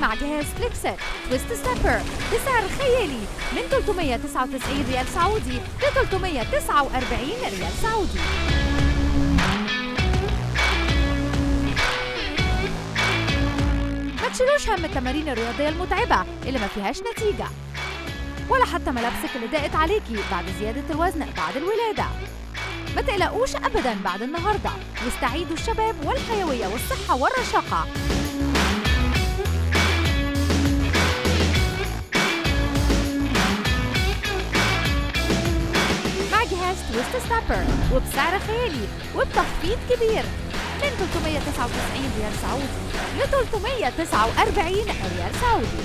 مع جهاز Flexit Twist Stepper بسعر خيالي. من 399 ريال سعودي ل 349 ريال سعودي. ما تشيلوش هم التمارين الرياضية المتعبة اللي ما فيهاش نتيجة. ولا حتى ملابسك اللي ضاقت عليكي بعد زيادة الوزن بعد الولادة. ما تقلقوش أبدا بعد النهاردة. واستعيدوا الشباب والحيوية والصحة والرشاقة. تويست ستابر وبسعر خيالي وبتخفيض كبير. من 399 ريال سعودي ل 349 ريال سعودي.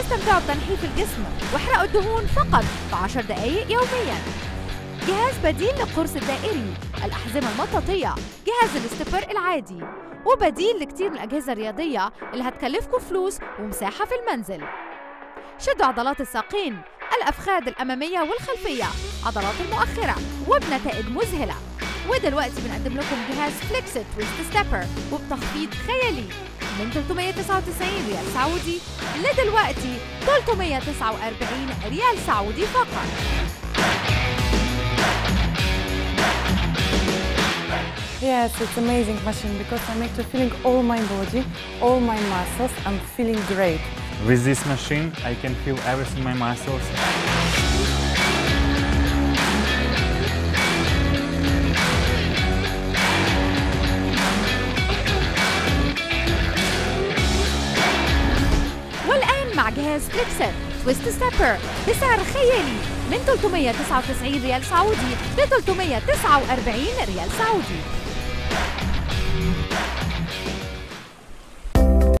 استمتعوا بتنحيف الجسم وإحرقوا الدهون فقط في 10 دقائق يوميا. جهاز بديل للقرص الدائري الأحزمة المطاطية جهاز ال stepper العادي وبديل لكتير من الأجهزة الرياضية اللي هتكلفكم فلوس ومساحة في المنزل. شدوا عضلات الساقين الأفخاذ الأمامية والخلفية عضلات المؤخرة وبنتائج مذهلة ودلوقتي بنقدم لكم جهاز Flexit Twist Stepper وبتخفيض خيالي من 399 ريال سعودي لدلوقتي 349 ريال سعودي فقط Yes, it's amazing machine because I'm actually feeling all my body, all my muscles. I'm feeling great. With this machine, I can feel everything in my muscles. والآن مع جهاز Flexit Twist Stepper بسعر خيالي من 399 ريال سعودي ل 349 ريال سعودي